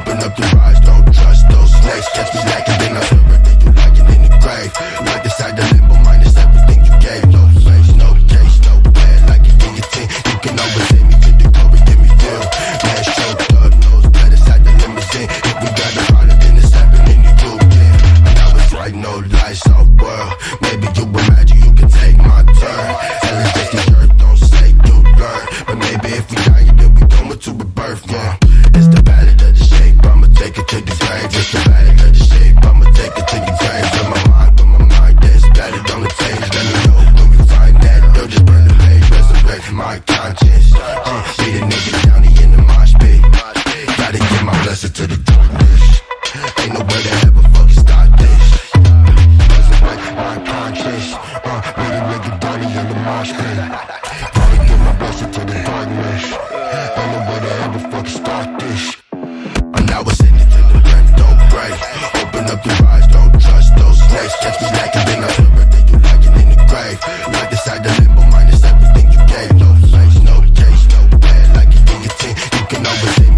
Open up your eyes, don't trust those snakes. Catch me lacking, then I swear Maybe you imagine you can take my turn. Hell is just the earth, don't say you learn. But maybe if we die, then we going to rebirth, yeah. It's the ballad of the shape, I'ma take it to the grave. It's the ballad of the shape, I'ma take it to the grave. With my mind, with my mind, that's battered on the page. Let me know when we find that, they'll just burn the page. Resurrect my conscience. Uh, be the nigga down in the mosh pit. Gotta give my blessing to the darkness. Ain't no way to ice. Uh, waiting like a dummy in the mosh pit. Probably give my blessing to the darkness. I know when I ever fuck start this. And now was in it till the pen don't break. Open up your eyes, don't trust those snakes. Catch me a then I feel birthday, you lacking in the grave. Like inside the limbo, minus everything you gave. No face, no taste, no bed, like a guillotine. You can overthink.